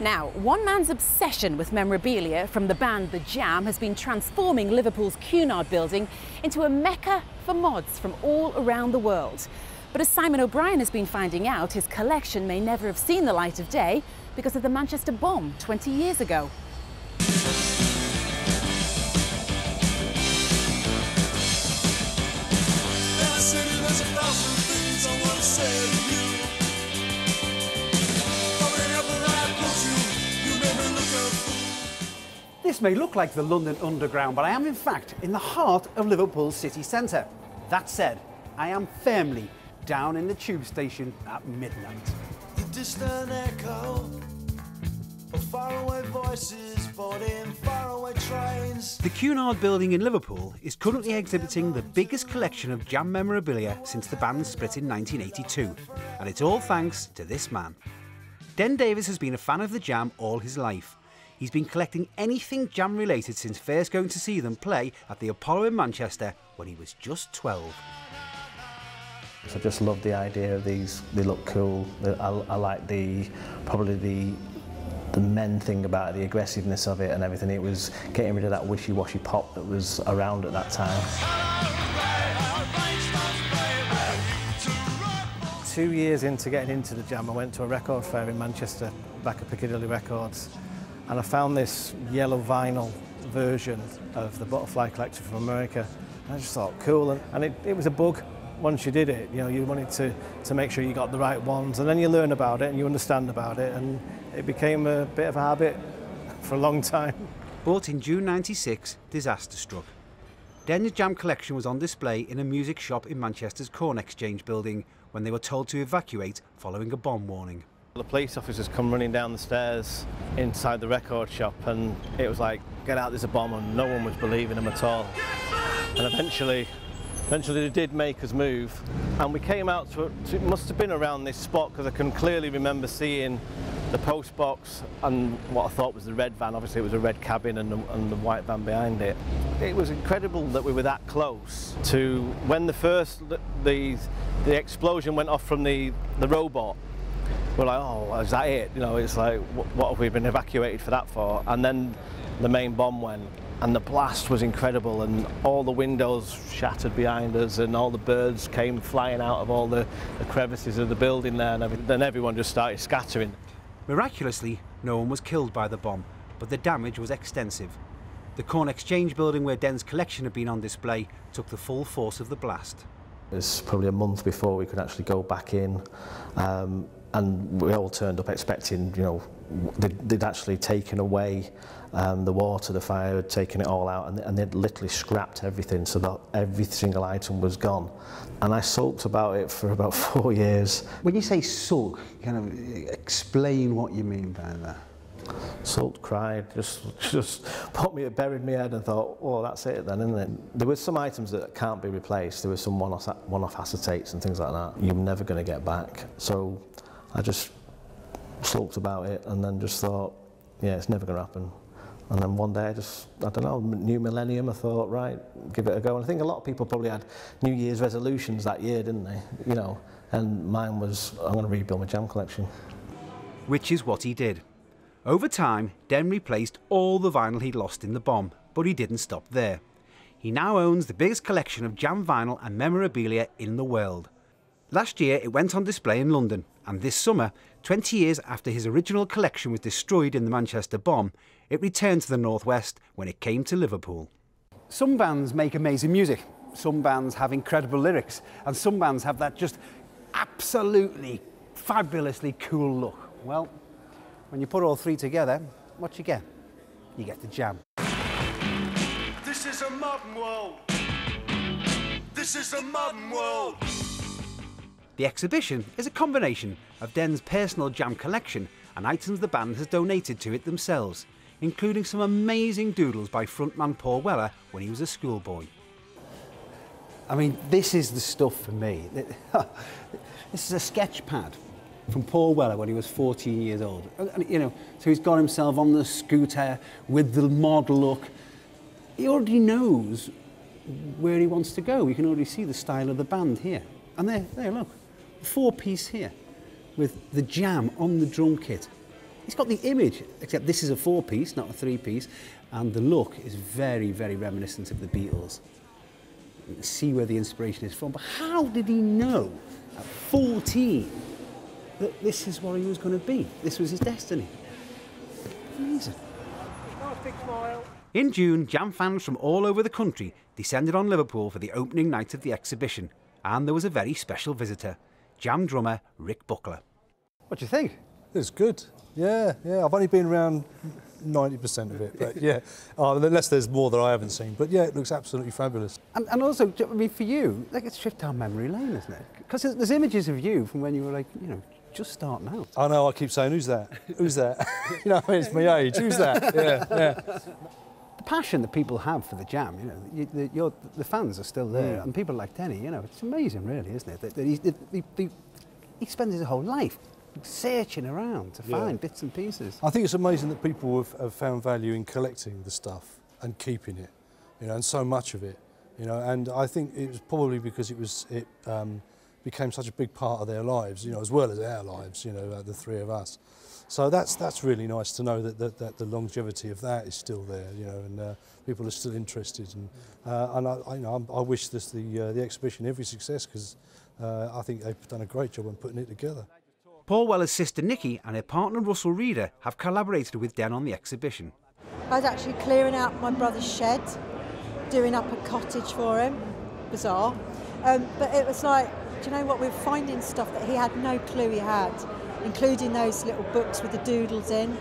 Now, one man's obsession with memorabilia from the band The Jam has been transforming Liverpool's Cunard building into a mecca for mods from all around the world. But as Simon O'Brien has been finding out, his collection may never have seen the light of day because of the Manchester bomb 20 years ago. This may look like the London Underground, but I am in fact in the heart of Liverpool's city centre. That said, I am firmly down in the tube station at midnight. The distant echo of faraway voices boarding faraway trains. The Cunard building in Liverpool is currently exhibiting the biggest collection of jam memorabilia since the band split in 1982, and it's all thanks to this man. Den Davis has been a fan of the Jam all his life. He's been collecting anything Jam related since first going to see them play at the Apollo in Manchester when he was just 12. So I just love the idea of these. They look cool. I, I like the probably the the men thing about it, the aggressiveness of it and everything. It was getting rid of that wishy-washy pop that was around at that time. Two years into getting into the jam, I went to a record fair in Manchester, back at Piccadilly Records, and I found this yellow vinyl version of the Butterfly Collector from America. And I just thought, cool, and, and it, it was a bug once you did it, you know, you wanted to, to make sure you got the right ones, and then you learn about it and you understand about it, and it became a bit of a habit for a long time. But in June 96, disaster struck. Den's Jam collection was on display in a music shop in Manchester's Corn Exchange building when they were told to evacuate following a bomb warning. The police officers come running down the stairs inside the record shop and it was like, get out, there's a bomb, and no one was believing them at all. And eventually Eventually they did make us move and we came out to, to it must have been around this spot because I can clearly remember seeing the post box and what I thought was the red van. Obviously it was a red cabin and the, and the white van behind it. It was incredible that we were that close to when the first, the, the explosion went off from the, the robot we're like, oh, is that it? You know, it's like, what have we been evacuated for that for? And then the main bomb went and the blast was incredible and all the windows shattered behind us and all the birds came flying out of all the, the crevices of the building there and then everyone just started scattering. Miraculously, no one was killed by the bomb, but the damage was extensive. The Corn Exchange building where Den's collection had been on display took the full force of the blast. It was probably a month before we could actually go back in um, and we all turned up expecting, you know, they'd, they'd actually taken away um, the water, the fire had taken it all out and, and they'd literally scrapped everything so that every single item was gone. And I sulked about it for about four years. When you say sulk, kind of explain what you mean by that. Sulked, cried, just just put me, buried my head and thought, oh, that's it then, isn't it? There were some items that can't be replaced. There were some one-off one -off acetates and things like that. You're never going to get back. So I just sulked about it and then just thought, yeah, it's never going to happen. And then one day I just, I don't know, new millennium, I thought, right, give it a go. And I think a lot of people probably had New Year's resolutions that year, didn't they? You know, and mine was, I'm going to rebuild my jam collection. Which is what he did. Over time, Den replaced all the vinyl he'd lost in the bomb, but he didn't stop there. He now owns the biggest collection of jam vinyl and memorabilia in the world. Last year it went on display in London, and this summer, 20 years after his original collection was destroyed in the Manchester bomb, it returned to the Northwest when it came to Liverpool. Some bands make amazing music, some bands have incredible lyrics, and some bands have that just absolutely fabulously cool look. Well, when you put all three together, what you get? You get the jam. This is a modern world. This is a modern world. The exhibition is a combination of Den's personal jam collection and items the band has donated to it themselves, including some amazing doodles by frontman Paul Weller when he was a schoolboy. I mean, this is the stuff for me. this is a sketch pad from Paul Weller when he was 14 years old. And, you know, so he's got himself on the scooter with the model look. He already knows where he wants to go. You can already see the style of the band here. And there, there, look four piece here with the jam on the drum kit. he's got the image, except this is a four piece, not a three piece, and the look is very, very reminiscent of the Beatles. You can see where the inspiration is from, but how did he know at 14 that this is what he was going to be? This was his destiny. Amazing. In June, Jam fans from all over the country descended on Liverpool for the opening night of the exhibition, and there was a very special visitor, Jam drummer Rick Buckler. What do you think? It's good. Yeah, yeah. I've only been around 90% of it, but yeah, uh, unless there's more that I haven't seen. But yeah, it looks absolutely fabulous. And, and also, I mean, for you, like it's a trip down memory lane, isn't it? Because there's, there's images of you from when you were like, you know, just starting out. I know. I keep saying, "Who's that? Who's that?" you know, I mean, it's my age. Who's that? Yeah, yeah. Passion that people have for the jam, you know, you, the, your, the fans are still there, Mm. and people like Denny, you know, it's amazing, really, isn't it? That, that he, that he, he, he spends his whole life searching around to Yeah. find bits and pieces. I think it's amazing that people have, have found value in collecting the stuff and keeping it, you know, and so much of it, you know. And I think it was probably because it was it um, became such a big part of their lives, you know, as well as our lives, you know, uh, the three of us. So that's that's really nice to know that, that, that the longevity of that is still there, you know, and uh, people are still interested. And uh, and I, I, you know, I'm- I wish this the uh, the exhibition every success because uh, I think they've done a great job in putting it together. Paul Weller's sister Nicky and her partner Russell Reader have collaborated with Den on the exhibition. I was actually clearing out my brother's shed, doing up a cottage for him. Bizarre. Um, but it was like, do you know what? We're finding stuff that he had no clue he had, including those little books with the doodles in.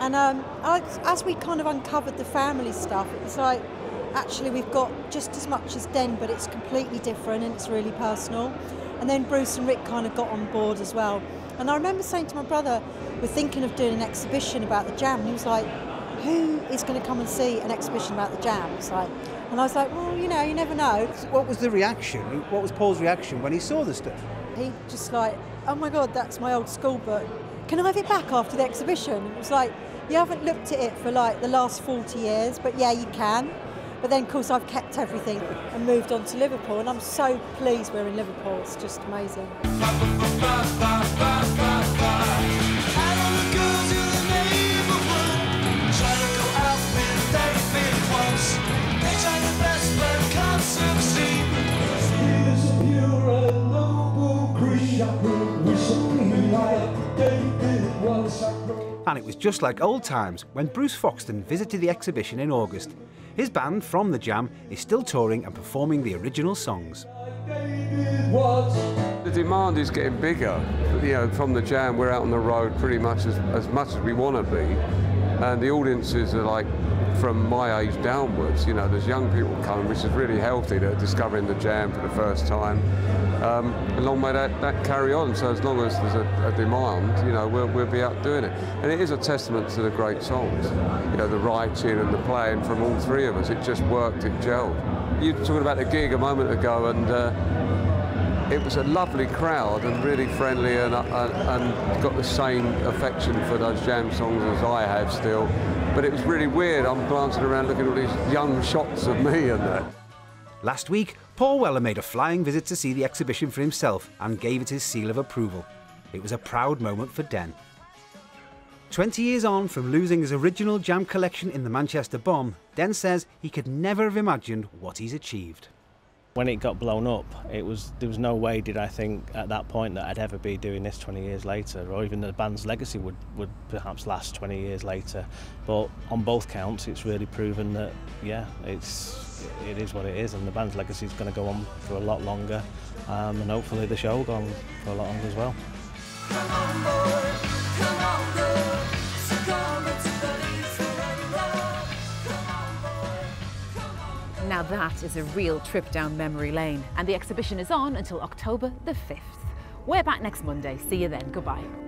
And um, as we kind of uncovered the family stuff, it was like, actually, we've got just as much as Den, but it's completely different and it's really personal. And then Bruce and Rick kind of got on board as well. And I remember saying to my brother, we're thinking of doing an exhibition about the jam. And he was like, who is going to come and see an exhibition about the jam? It's like, and I was like, well, you know, you never know. What was the reaction? What was Paul's reaction when he saw the stuff? He just like, oh my God, that's my old school book. Can I have it back after the exhibition? It was like, you haven't looked at it for like the last 40 years, but yeah, you can. But then, of course, I've kept everything and moved on to Liverpool, and I'm so pleased we're in Liverpool. It's just amazing. And it was just like old times when Bruce Foxton visited the exhibition in August. His band, From the Jam, is still touring and performing the original songs. The demand is getting bigger. You know, from the jam, we're out on the road pretty much as, as much as we want to be. And the audiences are like from my age downwards. You know, there's young people coming, which is really healthy. They're discovering the jam for the first time. Um, and long may that, that carry on. So as long as there's a, a demand, you know, we'll, we'll be out doing it. And it is a testament to the great songs. You know, the writing and the playing from all three of us. It just worked, it gelled. You were talking about the gig a moment ago, and uh, it was a lovely crowd and really friendly and, and, and got the same affection for those jam songs as I have still. But it was really weird. I'm glancing around looking at all these young shots of me and that. Last week, Paul Weller made a flying visit to see the exhibition for himself and gave it his seal of approval. It was a proud moment for Den. 20 years on from losing his original jam collection in the Manchester bomb, Den says he could never have imagined what he's achieved. When it got blown up, it was there was no way did I think at that point that I'd ever be doing this 20 years later, or even the band's legacy would, would perhaps last 20 years later. But on both counts, it's really proven that, yeah, it's it is what it is, and the band's legacy is going to go on for a lot longer, um, and hopefully the show will go on for a lot longer as well. That is a real trip down memory lane, and the exhibition is on until October the 5th. We're back next Monday. See you then. Goodbye.